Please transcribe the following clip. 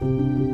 Música